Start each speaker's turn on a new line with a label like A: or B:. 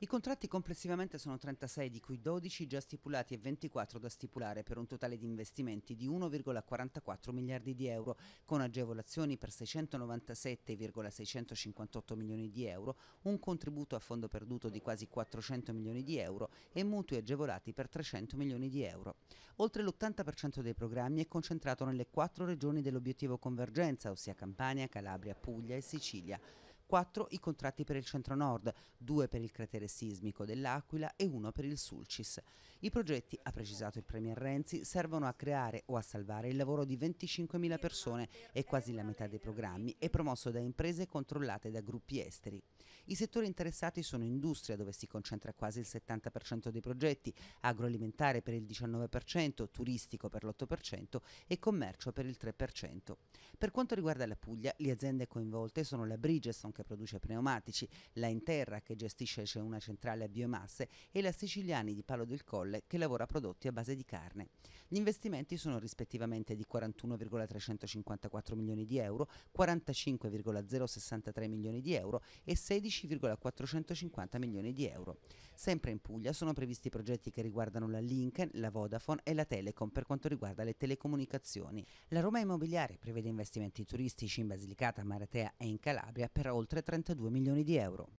A: I contratti complessivamente sono 36, di cui 12 già stipulati e 24 da stipulare per un totale di investimenti di 1,44 miliardi di euro, con agevolazioni per 697,658 milioni di euro, un contributo a fondo perduto di quasi 400 milioni di euro e mutui agevolati per 300 milioni di euro. Oltre l'80% dei programmi è concentrato nelle quattro regioni dell'obiettivo convergenza, ossia Campania, Calabria, Puglia e Sicilia. 4 i contratti per il centro-nord, 2 per il cratere sismico dell'Aquila e 1 per il Sulcis. I progetti, ha precisato il Premier Renzi, servono a creare o a salvare il lavoro di 25.000 persone e quasi la metà dei programmi è promosso da imprese controllate da gruppi esteri. I settori interessati sono industria, dove si concentra quasi il 70% dei progetti, agroalimentare per il 19%, turistico per l'8% e commercio per il 3%. Per quanto riguarda la Puglia, le aziende coinvolte sono la Bridgestone che produce pneumatici, la Interra che gestisce una centrale a biomasse e la Siciliani di Palo del Colle che lavora prodotti a base di carne. Gli investimenti sono rispettivamente di 41,354 milioni di euro, 45,063 milioni di euro e 16,450 milioni di euro. Sempre in Puglia sono previsti progetti che riguardano la Lincoln, la Vodafone e la Telecom per quanto riguarda le telecomunicazioni. La Roma Immobiliare prevede investimenti turistici in Basilicata, Maratea e in Calabria per oltre oltre 32 milioni di euro.